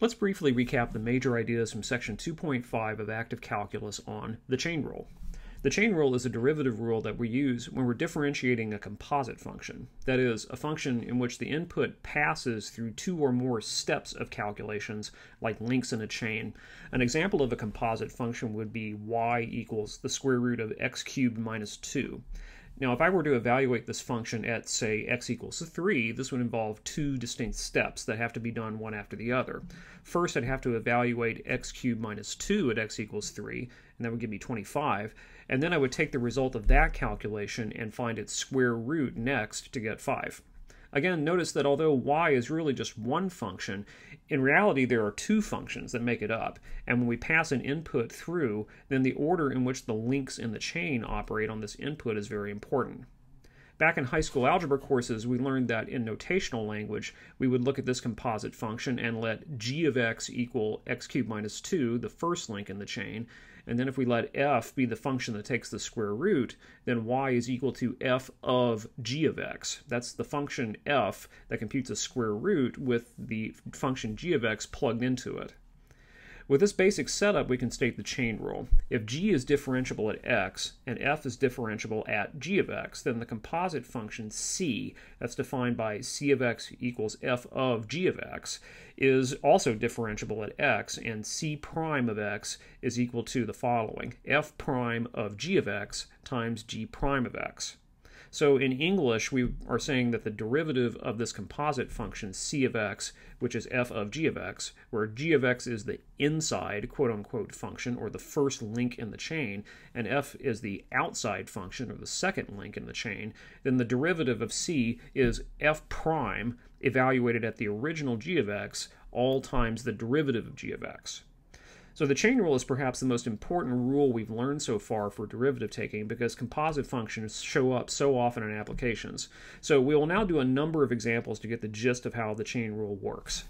Let's briefly recap the major ideas from section 2.5 of active calculus on the chain rule. The chain rule is a derivative rule that we use when we're differentiating a composite function. That is, a function in which the input passes through two or more steps of calculations, like links in a chain. An example of a composite function would be y equals the square root of x cubed minus 2. Now, if I were to evaluate this function at, say, x equals 3, this would involve two distinct steps that have to be done one after the other. First, I'd have to evaluate x cubed minus 2 at x equals 3, and that would give me 25. And then I would take the result of that calculation and find its square root next to get 5. Again, notice that although y is really just one function, in reality there are two functions that make it up. And when we pass an input through, then the order in which the links in the chain operate on this input is very important. Back in high school algebra courses, we learned that in notational language, we would look at this composite function and let g of x equal x cubed minus 2, the first link in the chain, and then if we let f be the function that takes the square root, then y is equal to f of g of x. That's the function f that computes a square root with the function g of x plugged into it. With this basic setup, we can state the chain rule. If g is differentiable at x and f is differentiable at g of x, then the composite function c, that's defined by c of x equals f of g of x, is also differentiable at x, and c prime of x is equal to the following, f prime of g of x times g prime of x. So in English, we are saying that the derivative of this composite function c of x, which is f of g of x, where g of x is the inside quote unquote function or the first link in the chain, and f is the outside function or the second link in the chain, then the derivative of c is f prime evaluated at the original g of x all times the derivative of g of x. So the chain rule is perhaps the most important rule we've learned so far for derivative taking because composite functions show up so often in applications. So we will now do a number of examples to get the gist of how the chain rule works.